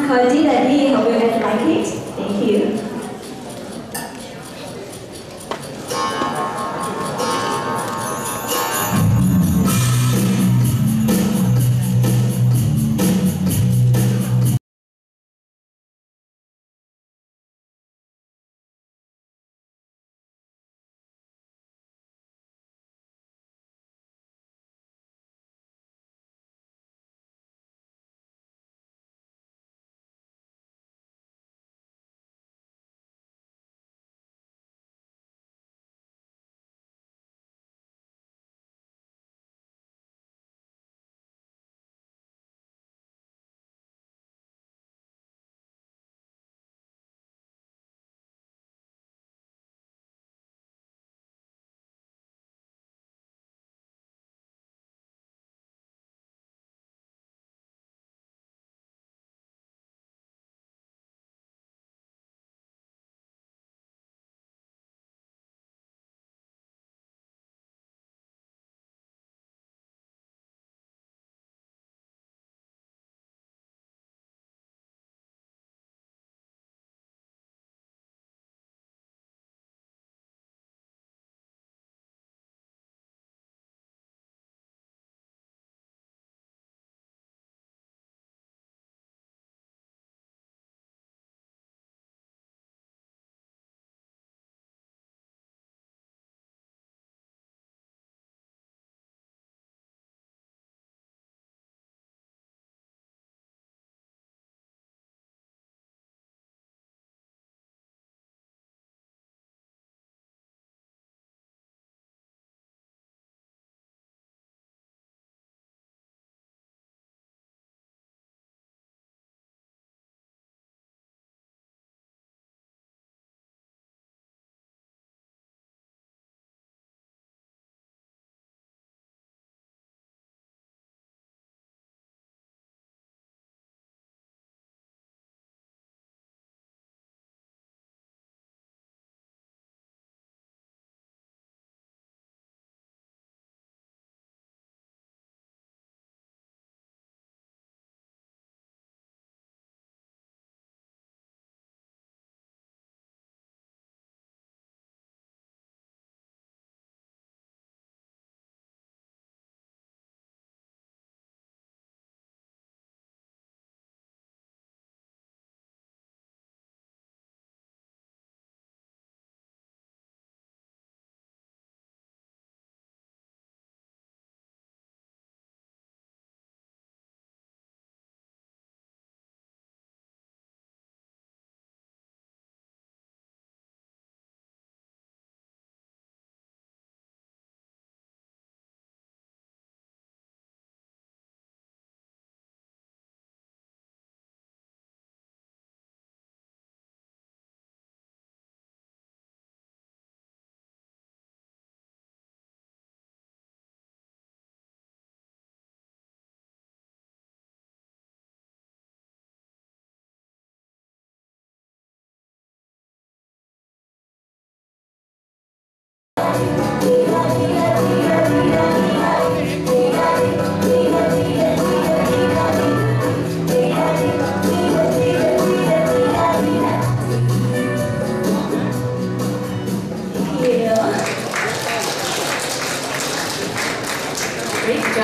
is called Did Hear? Hope you guys like it. Thank you.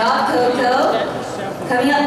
Coco. Coming up next.